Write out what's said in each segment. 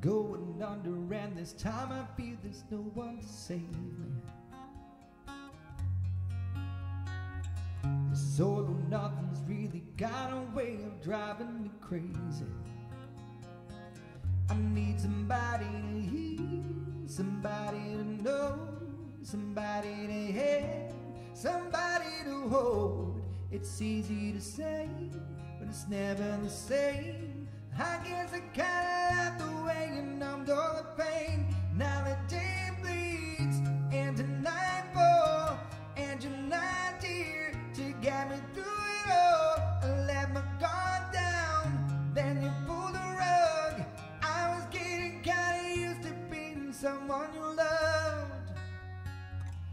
going under, and this time I feel there's no one to save me. This all or nothing's really got a way of driving me crazy. I need somebody to hear, somebody to know, somebody to have, somebody to hold. It's easy to say, but it's never the same. Someone you loved.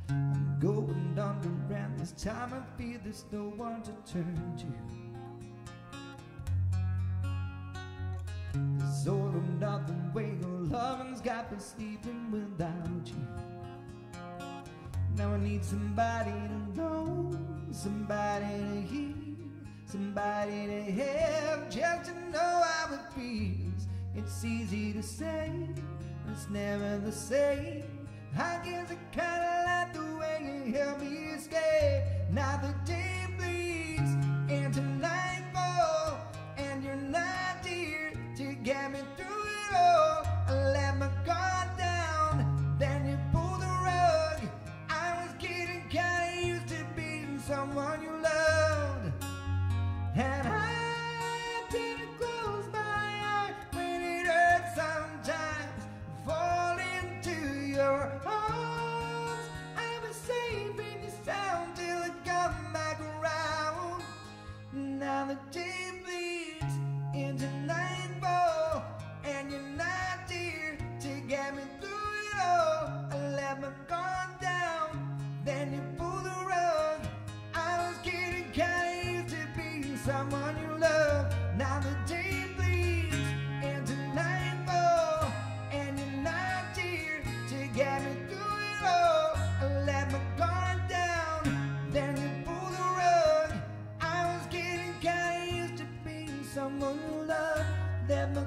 I'm going under, and this time I feel there's no one to turn to. This all or nothing way of loving's got me Now I need somebody to know, somebody to hear, somebody to have, just to know how it feels. It's easy to say, but it's never the same. I guess I kinda like the way you help me escape. Now the day bleeds into nightfall, and you're not here to get me through. someone you love. someone you love. Now the day bleeds into nightfall, and you're not here to get me through it all. I let my guard down, then you pull the rug. I was getting kind of used to being someone you love. Let my